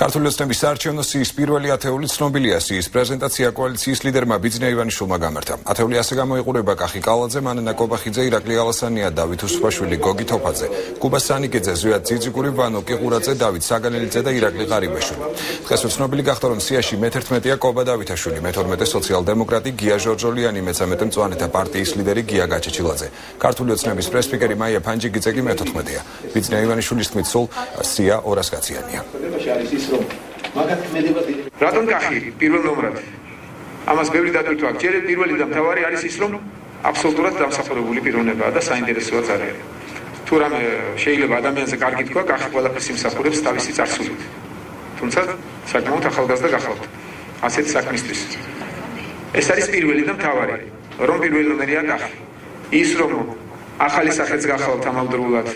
ქართული ოცნების საარჩევნო სიის პირველი ათეული ცნობილია სიის პრეზენტაცია კოალიციის ლიდერმა ბიძინა ივანიშვილმა გამართა. ათეული ასე გამოიყურება კახი კალაძე, მანენა კობახიძე, ირაკლი ალასანია, დავით უსვაშვილი, გოგი თოფაძე, კუბა სანიკიძე, ზვიად ძიძიგური, ვანო კიყურაძე, დავით საგანელიძე და ირაკლი ღარიბაშვილი. დღეს ცნობილი გახდა რომ სიაში მე-11-ია კობა დავითაშვილი, მე-12 სოციალ-დემოკრატი გია ჟორჟოლიანი, მე-13 მწვანეთა პარტიის ლიდერი გია გაჩეჩილაძე. ქართული ოცნების პრესპიკერი მაია ფანჯიგიძე კი მე-14-ია. ბიძინა ივანიშვილის თქმით სულ სია 200-კაციანია. არის ის რომ მაგათ ქმედება დიდი რატომ კახი პირველ ნომრად. ამას ბევრი დატვირთვა აქვს. ჯერ პირველი და მთავარი არის ის რომ აბსოლუტურად დამსახურებული პიროვნებაა და საინტერესოა ძალიან. თუ რამე შეიძლება ადამიანზე კარგი თქვა კახი ყველაფერს იმსახურებს თავისი წარსულით. თუმცა საკმაოდ ახალგაზრდა გახავთ. ასეთ საქმისთვის. ეს არის პირველი და მთავარი. რომ პირველი ნომერია კახი ის რომ ახალი სახეც გახავთ ამავდროულად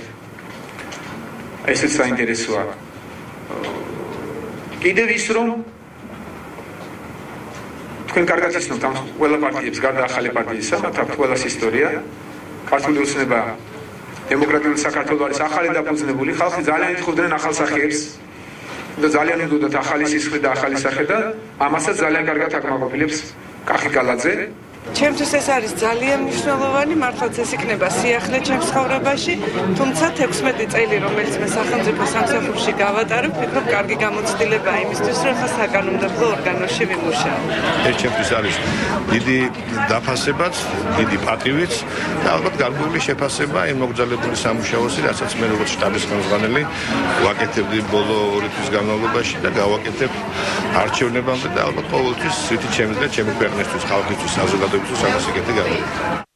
ესეც საინტერესოა კიდევ ის რომ თქვენ კარგად ისნობთ ამ ყველა პარტიებს გარდა ახალი პარტიისა, მათ ყველას ისტორია. ქართული ოცნება დემოკრატიული საქართველოს არის ახალი დაფუძნებული, ხალხი ძალიან ითხოვდნენ ახალ სახეებს და ძალიან უნდათ ახალი სისხლი და ახალი სახე და ამასაც ძალიან კარგად აკმაყოფილებს კახი კალაძე. ჩემთვის ეს არის ძალიან მნიშვნელოვანი, მართლაც ეს იქნება სიახლე ჩემს ცხოვრებაში, თუმცა 16 წელი, რომელიც მე სახელმწიფო სამსახურში გავატარებ, ფიქრობ, კარგი გამოცდილებაა იმისთვის, რომ ხა საკანონმდებლო ორგანოში ვიმუშაო. ეს ჩემთვის არის დიდი დაფასებაც, დიდი პატივიც და ალბათ გარკვეული შეფასება იმ მოგზაურობის სამუშაოსი, რასაც მე როგორც შტაბის ხელმძღვანელი ვაკეთებდი ბოლო ორი თვის განმავლობაში და გავაკეთებ არჩევნებამდე და ალბათ ყოველთვის სიტი ჩემს და ჩემი ქვეყნისთვის, ხალხისთვის საზოგადოებისთვის Entonces, eso se llama psiquiatría.